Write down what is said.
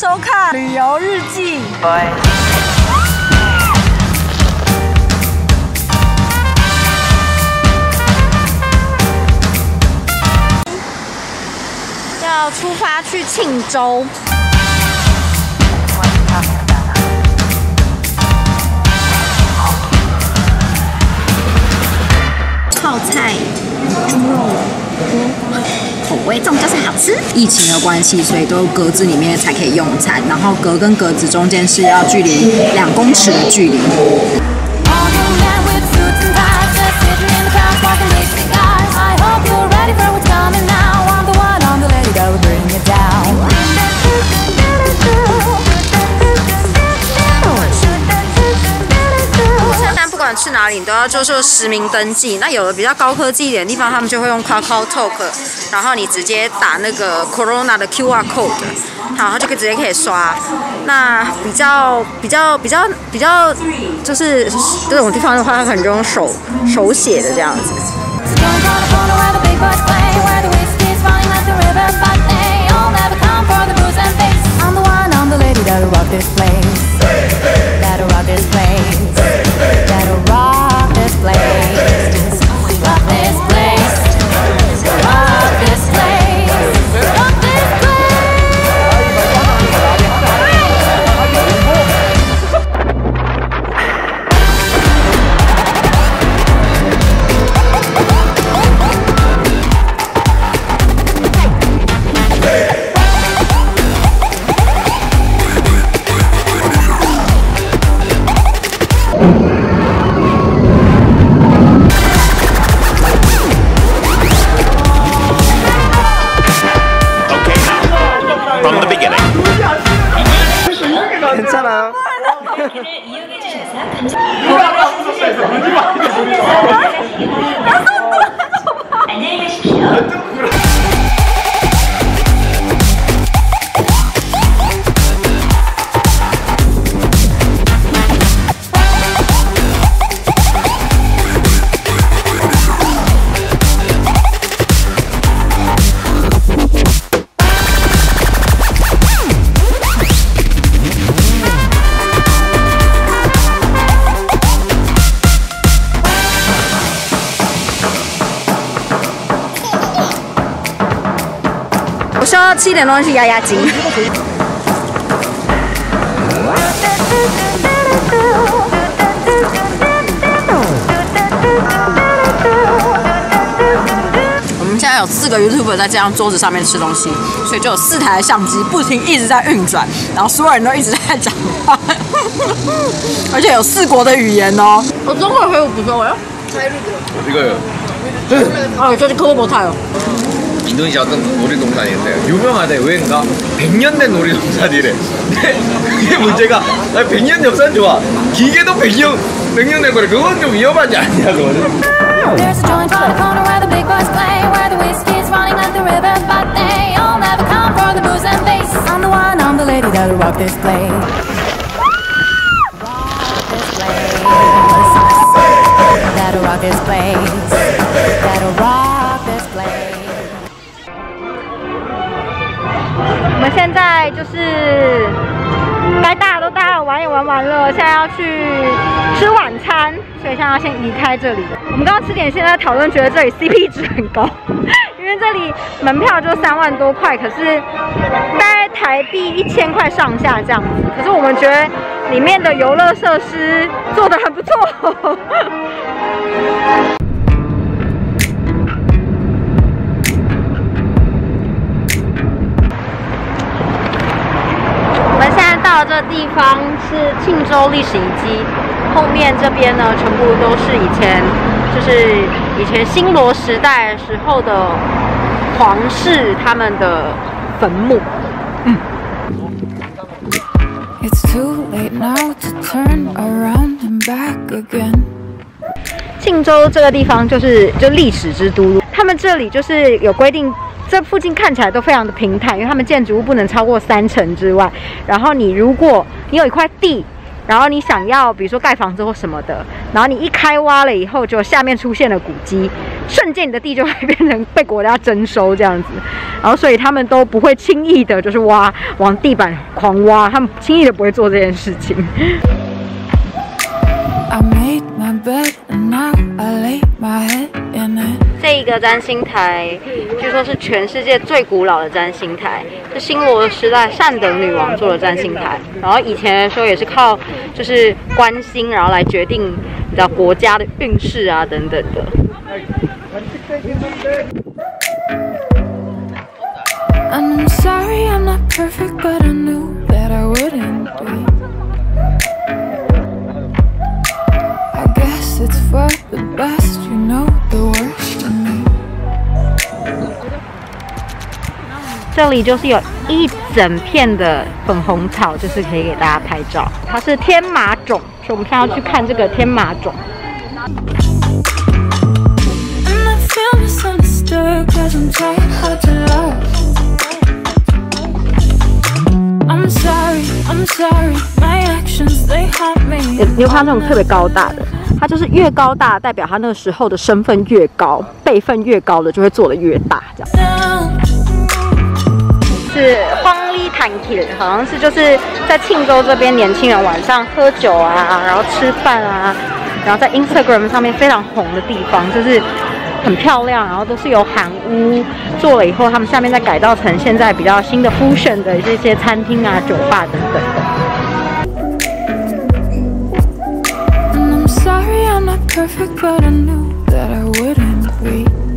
收看《旅游日记》。要出发去庆州。泡菜、猪肉、口味重就是好吃。疫情的关系，所以都格子里面才可以用餐，然后格跟格子中间是要距离两公尺的距离。管去哪里你都要做做实名登记。那有的比较高科技一点的地方，他们就会用 Kakao Talk，然后你直接打那个 Corona 的 QR code，好，然后就可以直接可以刷。那比较比较比较比较就是这种地方的话，它可能就用手手写的这样子。 나 说七点钟去压压惊。我们现在有四个 YouTuber 在这张桌子上面吃东西，所以就有四台相机不停一直在运转，然后所有人都一直在讲话，而且有四国的语言哦。我中国回我不说，我要开的。这个，哎，这是科莫泰哦。 인도네시아 어떤 놀이동산인데 유명하대 왜인가 100년 된 놀이동산이래 근데 문제가 나 100년 역사는 좋아 기계도 100년 100년 된 거래 그건 좀 그거는 one, I'm the lady that'll Rock this place That'll rock this place 现在就是该大的都大了，玩也玩完了，现在要去吃晚餐，所以现在要先离开这里。我们刚刚吃点心，在讨论，觉得这里 CP 值很高，因为这里门票就三万多块，可是大概台币一千块上下这样子。可是我们觉得里面的游乐设施做的很不错。这地方是庆州历史遗迹，后面这边呢，全部都是以前就是以前新罗时代时候的皇室他们的坟墓。Again 庆州这个地方就是就历史之都，他们这里就是有规定，这附近看起来都非常的平坦，因为他们建筑物不能超过三层之外。然后你如果你有一块地，然后你想要比如说盖房子或什么的，然后你一开挖了以后，就下面出现了古迹，瞬间你的地就会变成被国家征收这样子。然后所以他们都不会轻易的，就是挖往地板狂挖，他们轻易的不会做这件事情。I made my bed and now I lay my head in it. 这一个占星台，据说是全世界最古老的占星台，是新罗时代善德女王做的占星台。然后以前的时候也是靠就是观星，然后来决定你知道国家的运势啊等等的。Sorry I'm not perfect, but I knew 这里就是有一整片的粉红草，就是可以给大家拍照。它是天马种，所以我们现在要去看这个天马种。有看到那种特别高大的，它就是越高大，代表他那个时候的身份越高，辈分越高的就会做的越大，这样。是荒里坦 k 好像是就是在庆州这边年轻人晚上喝酒啊，然后吃饭啊，然后在 Instagram 上面非常红的地方，就是很漂亮，然后都是由韩屋做了以后，他们下面再改造成现在比较新的 fusion 的这些餐厅啊、酒吧等等的。Sorry I'm not perfect, but I knew that I wouldn't be.